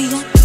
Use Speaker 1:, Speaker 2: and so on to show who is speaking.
Speaker 1: obligatorios.